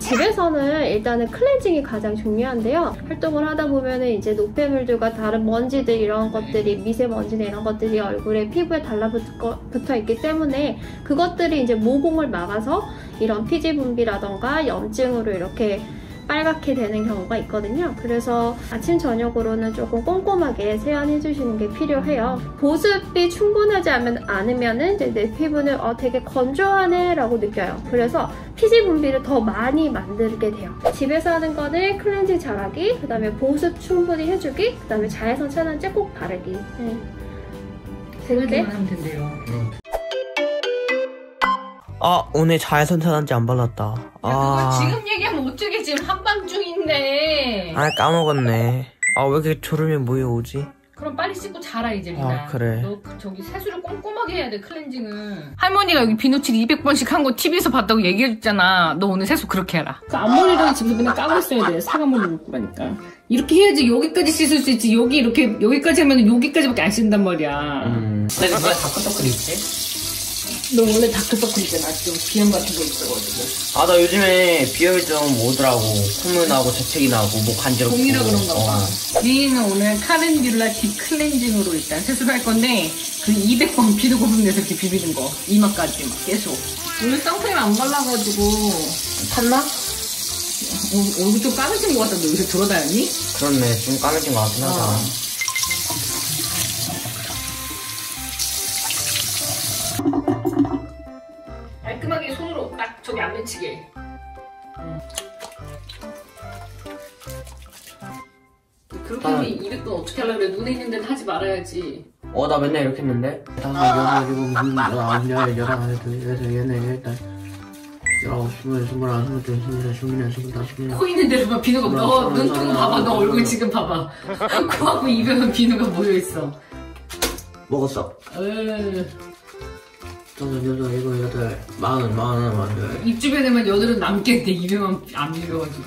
집에서는 일단은 클렌징이 가장 중요한데요. 활동을 하다 보면은 이제 노폐물들과 다른 먼지들 이런 것들이 미세먼지나 이런 것들이 얼굴에 피부에 달라붙어 있기 때문에 그것들이 이제 모공을 막아서 이런 피지 분비라던가 염증으로 이렇게 빨갛게 되는 경우가 있거든요. 그래서 아침 저녁으로는 조금 꼼꼼하게 세안해 주시는 게 필요해요. 보습이 충분하지 않으면 이제 내 피부는 어, 되게 건조하네 라고 느껴요. 그래서 피지 분비를 더 많이 만들게 돼요. 집에서 하는 거는 클렌징 잘하기, 그 다음에 보습 충분히 해주기, 그 다음에 자외선 차단제 꼭 바르기. 네. 세 가지만 하면 된대요. 응. 아 오늘 자외선 차단제 안 발랐다. 아 지금 얘기하면 어떻게 지금 한 밤중인데. 아 까먹었네. 아 왜 이렇게 졸음이 모여오지? 그럼 빨리 씻고 자라 이제 리나. 아 그래. 너 그 저기 세수를 꼼꼼하게 해야 돼 클렌징은. 할머니가 여기 비누칠 200번씩 한 거 TV에서 봤다고 얘기해줬잖아. 너 오늘 세수 그렇게 해라. 그 앞머리를 집에서 맨날 까고 있어야 돼. 사과물을 먹고 가니까. 이렇게 해야지 여기까지 씻을 수 있지. 여기 이렇게 여기까지 하면 여기까지밖에 안 씻는단 말이야. 음. 내가 누가 다크서클 있지? 너 원래 다크서클이잖아. 좀 비염 같은 거 있어가지고. 아 나 요즘에 비염이 좀 오더라고. 콧물 나고 재채기 나고 목 간지럽고. 봄이라 그런가 봐. 어. 리니는 오늘 calendula deep 클렌징으로 일단 세수를 할 건데 그 200번 비누 거품내서 이렇게 비비는 거. 이마까지 막 계속. 오늘 선크림 안 발라가지고 탔나? 어, 얼굴 좀 까매진 것 같다. 너 요새 돌아다녔니? 그렇네. 좀 까매진 것 같긴 하다. 어. 딱 저기 안 맺히게. 그렇게 아. 하면 200번 어떻게 하려고 그래? 눈에 있는 데는 하지 말아야지. 어 나 맨날 이렇게 했는데. 다섯, 여섯, 일곱, 여덟, 아홉, 열, 열하나, 열둘, 열셋, 열넷, 열다, 열아홉, 스물, 스물하나, 스물둘, 스물셋, 스물넷, 스물다섯, 스물여섯. 코 있는 데로만 비누가 너 눈통 봐봐 너 얼굴 지금 봐봐 코하고 입에만 비누가 모여있어 먹었어. 으, 다섯, 여섯, 일곱, 여덟, 마흔, 마흔 하나, 열. 입 주변에만 여드름 남겠는데 입에만 안 밀려가지고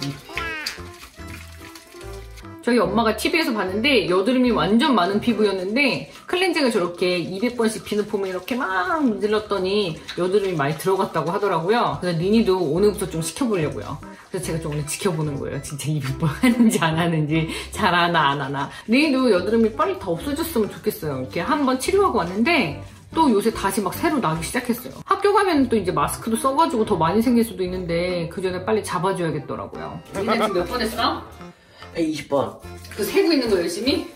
저희 엄마가 TV에서 봤는데 여드름이 완전 많은 피부였는데 클렌징을 저렇게 200번씩 비누 foam을 이렇게 막 문질렀더니 여드름이 많이 들어갔다고 하더라고요. 그래서 리니도 오늘부터 좀 시켜보려고요. 그래서 제가 좀 오늘 지켜보는 거예요. 진짜 200번 하는지 안 하는지 잘하나 안 하나. 니니도 여드름이 빨리 다 없어졌으면 좋겠어요. 이렇게 한번 치료하고 왔는데 또 요새 다시 막 새로 나기 시작했어요. 학교 가면 또 이제 마스크도 써가지고 더 많이 생길 수도 있는데 그 전에 빨리 잡아줘야겠더라고요. 니네 지금 몇 번 했어? 120번. 그 세고 있는 거 열심히?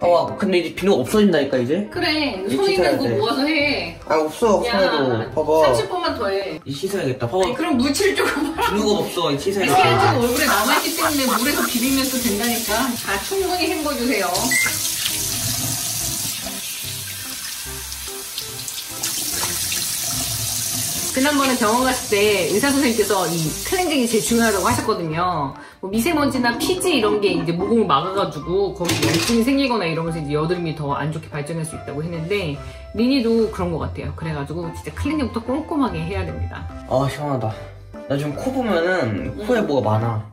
어 근데 이제 비누 없어진다니까 이제? 그래 손에 있는 거 돼. 모아서 해. 아 없어 손에도. 봐봐. 30번만 더 해. 이 씻어야겠다. 봐봐. 아니, 그럼 물칠 조금 비누가 없어. 이 씻어야겠다. 해주고 얼굴에 남아있기 때문에 물에서 비비면 또 된다니까. 다 충분히 헹궈주세요. 지난번에 병원 갔을 때 의사 선생님께서 이 클렌징이 제일 중요하다고 하셨거든요. 뭐 미세먼지나 피지 이런 게 이제 모공을 막아가지고 거기 염증이 생기거나 이러면서 이제 여드름이 더 안 좋게 발전할 수 있다고 했는데 리니도 그런 것 같아요. 그래가지고 진짜 클렌징부터 꼼꼼하게 해야 됩니다. 아 시원하다. 나 지금 코 보면은 코에 뭐가 많아.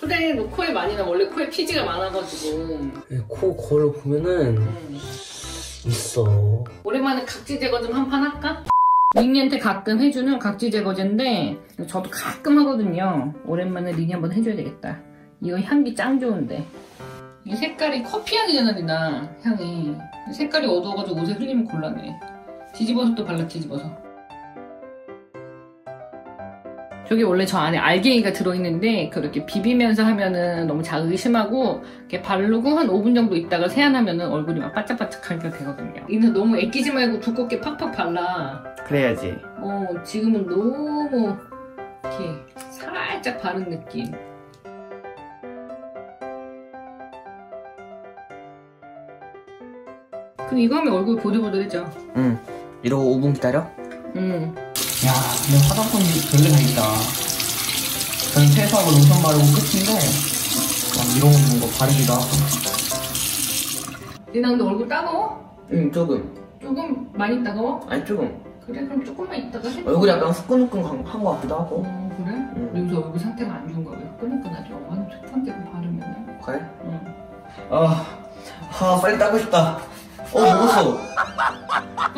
그래, 너 코에 많이 나. 원래 코에 피지가 많아가지고. 코 거울 보면은 음. 있어. 오랜만에 각질 제거 좀 한 판 할까? 리니한테 가끔 해주는 각질 제거제인데 저도 가끔 하거든요. 오랜만에 리니 한번 해줘야 되겠다. 이거 향기 짱 좋은데. 이 색깔이 커피 향이잖아, 리나. 향이. 색깔이 어두워가지고 옷에 흘리면 곤란해. 뒤집어서 또 발라, 뒤집어서. 저기 원래 저 안에 알갱이가 들어있는데 그렇게 비비면서 하면은 너무 자의심하고 이렇게 바르고 한 5분 정도 있다가 세안하면은 얼굴이 막 바짝바짝하게 되거든요. 이는 너무 애끼지 말고 두껍게 팍팍 발라. 그래야지. 어, 지금은 너무 이렇게 살짝 바른 느낌. 그럼 이거 하면 얼굴 보들보들해져. 응. 이러고 5분 기다려? 응. 야, 근데 화장품이 별게 다 있다. 저는 세수하고 로션 바르고 끝인데, 막 이런 거 바르기도 하고. 리나 근데 얼굴 따가워? 응 조금. 조금 많이 따가워? 아니 조금. 그래 그럼 조금만 있다가 해. 얼굴이 약간 후끈후끈 한것 같기도 하고. 어 그래? 응. 요새 얼굴 상태가 안 좋은가 왜 끈끈끈하지? 완전 첫 상태로 바르면은. 그래? 응. 아, 아 빨리 따고 싶다. 어 먹었어.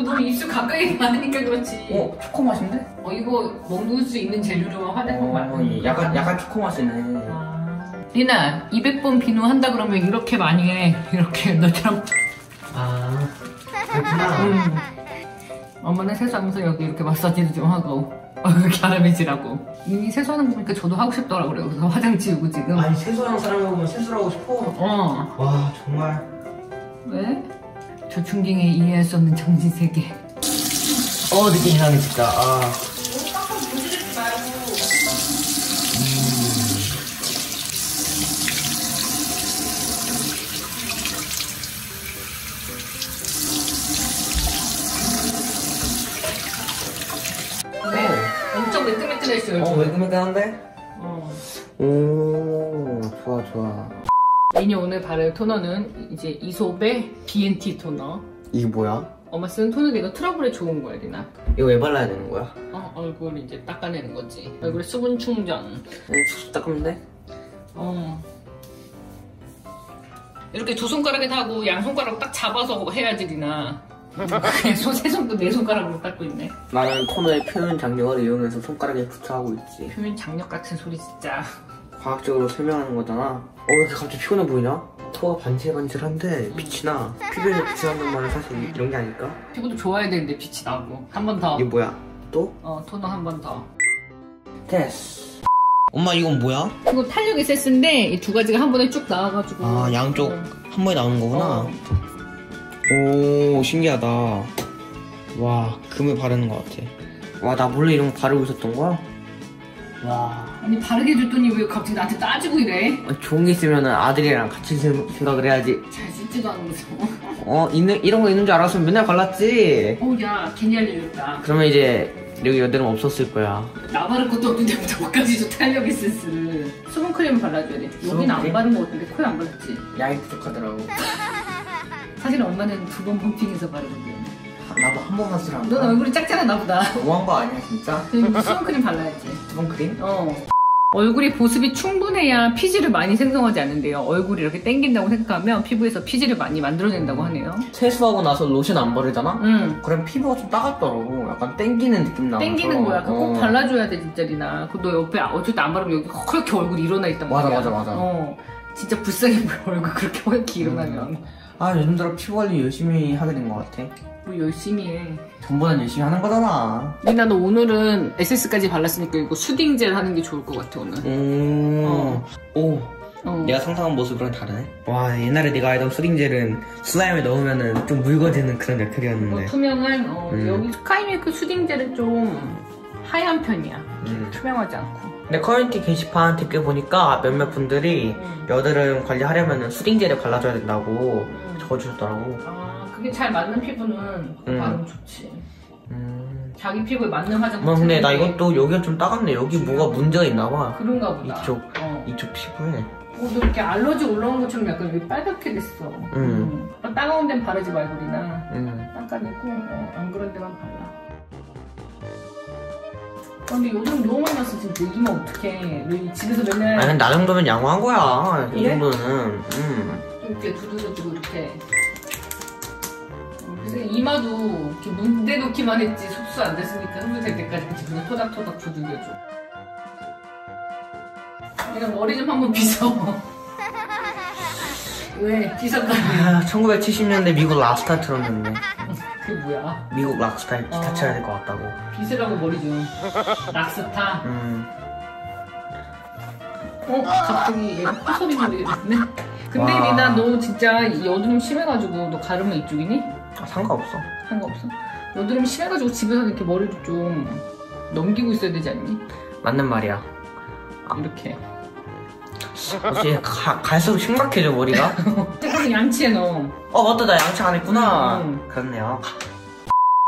너 입술 가까이 가니까 그렇지. 어 초코 맛인데? 어, 이거 먹을 수 있는 재료로만 화장품 만드는 어, 약간 약간 초코 맛이네. 아. 리나 200번 비누 한다 그러면 이렇게 많이 해 이렇게 너처럼 아 그렇구나. 음. 엄마는 세수하면서 여기 이렇게 마사지를 좀 하고 이렇게 아람이지라고 이미 세수하는 거 보니까 저도 하고 싶더라고요 그래서 화장 지우고 지금 아니 세수하는 사람이 보면 세수를 하고 싶어. 어와 정말. 왜? 저 중딩에 이해할 수 없는 정신 세계 어 느낌 이상해 진짜. 아. 네 엄청 매끈매끈했어요 어 매끈매끈한데? 어. 오 좋아 좋아. 리니 오늘 바를 토너는 이제 이솝의 BNT 토너 이게 뭐야? 엄마 쓰는 토너인데 이거 트러블에 좋은 거야 리나 이거 왜 발라야 되는 거야? 어, 얼굴 이제 닦아내는 거지 얼굴에 수분 충전 응, 쑥쑥 닦으면 돼? 어. 이렇게 두 손가락에 하고 양 손가락 딱 잡아서 해야지 리나. 손세 손도 네 손가락으로 닦고 있네. 나는 토너의 표면 장력을 이용해서 손가락에 부착하고 있지. 표면 장력 같은 소리 진짜. 과학적으로 설명하는 거잖아. 어, 왜 이렇게 갑자기 피곤해 보이냐? 토가 반질반질한데 빛이 나. 피부에 빛이 난단 말은 사실 이런 게 아닐까? 피부도 좋아야 되는데 빛이 나고. 한 번 더. 이게 뭐야? 또? 어 토너 한 번 더. 됐어. 엄마 이건 뭐야? 이거 탄력 에센스인데 이 두 가지가 한 번에 쭉 나와가지고. 아, 양쪽 어. 한 번에 나오는 거구나. 어. 오, 신기하다. 와, 금을 바르는 것 같아. 와, 나 몰래 이런 거 바르고 있었던 거야? 와. 아니 바르게 줬더니 왜 갑자기 나한테 따지고 이래? 좋은 게 있으면 아들이랑 같이 생- 생각을 해야지. 잘 씻지도 않으면서. 어, 있는, 이런 거 있는 줄 알았으면 맨날 발랐지. 어야 괜히 알려줬다. 그러면 이제 여기 여드름 없었을 거야. 나 바를 것도 없는데 뭐까지 저 탄력 에센스를 수분 크림 발라줘야 돼 여기는 안 수분크림? 바른 거 같은데 코에 안 발랐지 양이 부족하더라고. 사실 엄마는 두 번 펌핑해서 바르거든 나도 한 번만 쓰라. 넌 얼굴이 짝짝한 나보다 너무한 거 아니야, 진짜? 그럼 수분 크림 발라야지 수분 크림? 어 얼굴이 보습이 충분해야 피지를 많이 생성하지 않는데요 얼굴이 이렇게 땡긴다고 생각하면 피부에서 피지를 많이 만들어낸다고 하네요 세수하고 나서 로션 안 바르잖아? 응 그럼 피부가 좀 따갑더라고. 약간 땡기는 느낌 나면서. 땡기는 거야 그거 꼭 어. 발라줘야 돼 진짜 리나 그너 옆에 어쩔 때안 바르면 여기 그렇게 얼굴이 일어나 있단 맞아, 말이야 맞아, 맞아. 어 진짜 불쌍해 보여 얼굴 그렇게 허옇게 일어나면 아, 요즘 들어 피부 관리 열심히 하게 된 것 같아. 뭐 열심히 해. 전보다 열심히 하는 거잖아. 리나 너 오늘은 에센스까지 발랐으니까 이거 soothing 젤 하는 게 좋을 것 같아 오늘. 오. 어. 오. 어. 내가 상상한 모습이랑 다르네. 와, 옛날에 내가 알던 soothing 젤은 슬라임에 넣으면은 좀 묽어지는 그런 뭐 역할이었는데. 투명한 어, 음. 여기 스카이밀크 수딩 젤은 좀 하얀 편이야. 음. 투명하지 않고. 근데 커뮤니티 게시판 댓글 보니까 몇몇 분들이 음. 여드름 관리하려면 soothing 젤을 발라줘야 된다고 음. 적어주셨더라고. 아 그게 잘 맞는 피부는 음. 바르면 좋지. 음. 자기 피부에 맞는 화장품. 뭐 근데 나 이것도 여기가 좀 따갑네. 여기 뭐가 문제가 있나 봐. 그런가 보다. 이쪽. 어. 이쪽 피부에. 어, 너 이렇게 알러지 올라온 것처럼 약간 여기 빨갛게 됐어. 음. 어, 따가운 데는 바르지 말고 리나. 음. 닦아내고 어, 안 그런 데만 발라. 어, 근데 요즘 너무 많이 났어 진짜 이마 어떡해 너 이- 집에서 맨날 아니 나 정도면 양호한 거야. 이 그래? 정도는. 음. 이렇게 두들겨주고 이렇게 어, 그래서 이마도 이렇게 문대 놓기만 했지 흡수 안 됐으니까 흡수 될 때까지 그치 그냥 토닥토닥 두들겨줘 내가 머리 좀 한번 빗어 왜 빗었다니 아, 1970년대 미국 락스타 틀었는데. 그게 뭐야 미국 락스타에 기타 어. 쳐야 될 것 같다고. 빗으라고 머리 좀 락스타 음. 어? 갑자기 얘가 코소리 소리가 듣네? 근데 와. 리나 너 진짜 이 여드름 심해가지고 너 가르마 이쪽이니? 아, 상관없어. 상관없어? 여드름 심해가지고 집에서 이렇게 머리를 좀 넘기고 있어야 되지 않니? 맞는 말이야. 이렇게 어째 가- 갈수록 심각해져 머리가. 조금 양치해 너어 맞다 나 양치 안 했구나. 음. 그렇네요.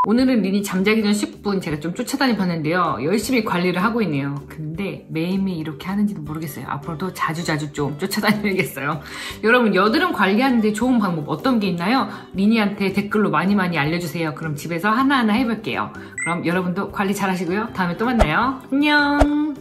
오늘은 린이 잠자기 전 10분 제가 좀 쫓아다니 봤는데요. 열심히 관리를 하고 있네요. 근데 매일매일 이렇게 하는지도 모르겠어요. 앞으로도 자주자주 좀 쫓아다녀야겠어요. 여러분 여드름 관리하는데 좋은 방법 어떤 게 있나요? 린이한테 댓글로 많이 많이 알려주세요. 그럼 집에서 하나하나 해볼게요. 그럼 여러분도 관리 잘 하시고요. 다음에 또 만나요. 안녕